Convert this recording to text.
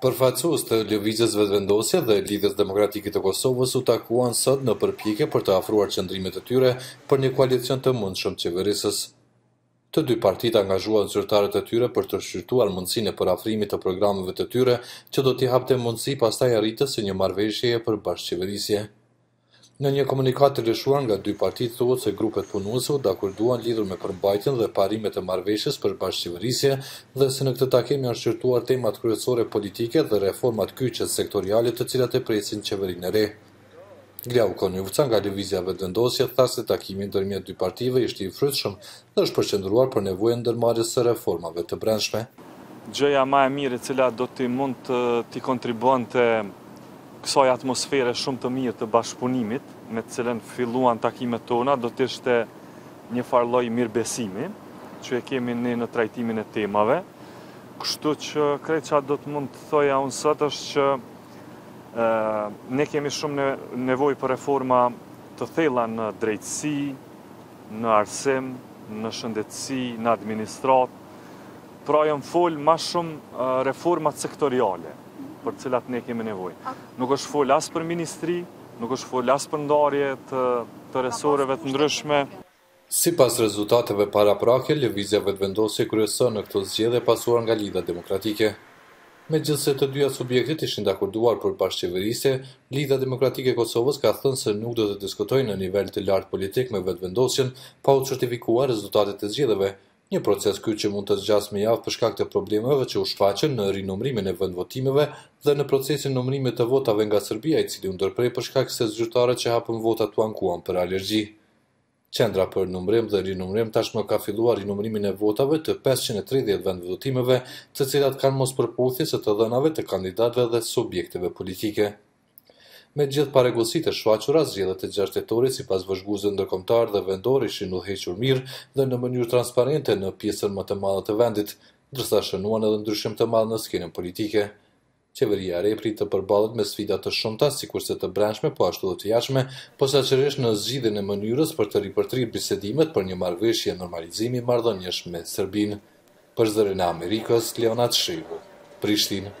Përfaqësues të Lëvizjes Vetëvendosje dhe Lidhjes Demokratike të Kosovës u takuan sot në përpjekje për të afruar qëndrimet e tyre për një koalicion të mundshëm qeverisës. Të dy partitë angazhuan zyrtarët e tyre për të shqyrtuar mundësinë e përafrimit të programeve të tyre që do t'i hapte mundësi pastaj arritjes së një marrëveshjeje për bashkëqeverisje. Në një komunikatë të lëshuar nga dy partitë thuhet se grupet punuese u dakorduan lidhur me përmbajtjen dhe parimet e marrëveshjes për bashkëqeverisje dhe se në këtë takim janë shqyrtuar temat kryesore politike dhe reformat kyçe sektoriale të cilat e presin qeverinë e re. Glauk Konjufca nga Lëvizja Vetëvendosje tha se takimi ndërmjet dy partive ishte i frytshëm Është përqendruar për nevojën ndërmarrjes së reformave të brendshme. Gjëja ma e mirë e cila do të mund t'i kontribuonte kësaj atmosfere shumë të mirë të bashkëpunimit me të cilën filluan takimet tona do të ishte një farë lloj mirëbesimi që e kemi ne në trajtimin e temave. Kështu që krejt çfarë do të mund të thoja unë sot është që ne kemi shumë nevojë për reforma të thella në drejtësi, në arsim, në shëndetësi, në administratë. Pra janë folë ma shumë reformat sektoriale, për të cilat ne kemi nevojë. Nuk është folë as për ministri, nuk është folë as për ndarje të resoreve të ndryshme. Sipas rezultateve paraprake, Lëvizja Vetëvendosje kryeson në këto zgjedhje e pasuar nga Lidhja Demokratike. Megjithëse të dyja subjektet ishin dakorduar për bashkëqeverisje, Lidhja Demokratike e Kosovës ka thënë se nuk do të diskutojë në nivel të lartë politik me Vetëvendosjen pa u certifikuar rezultatet e zgjedhjeve, një proces ky që mund të zgjasë me javë për shkak të problemeve që u shfaqën në rinumërimin e vendvotimeve dhe në procesin e numërimit të votave nga Serbia i cili u ndërpre për shkak se zyrtarët që hapën votat u ankuan për alergji. Qendra për Numërim dhe Rinumërim tashmë ka filluar rinumërimin e votave të pesëqind e tridhjetë vendvotimeve, të cilat kanë mospërputhje së të dhënave të kandidatëve dhe subjekteve politike. Me gjithë parregullsitë e shfaqura, zgjedhjet e gjashtë tetorit sipas vëzhguesve ndërkombëtarë dhe vendorë ishin udhëhequr mirë dhe në mënyrë transparente në pjesën më të madhe të vendit, ndërsa shënuan edhe ndryshim të madh në skenën politike. Qeveria e re pritet të përballet me sfida të shumta, sikurse të brendshme po ashtu dhe të jashtme, posaçërisht në zgjidhjen e mënyrës për të ripërtërirë bisedimet për një marrëveshje normalizimi marrëdhëniesh me Serbinë. Për Zërin e Amerikës, Leonat Shehu, Prishtinë.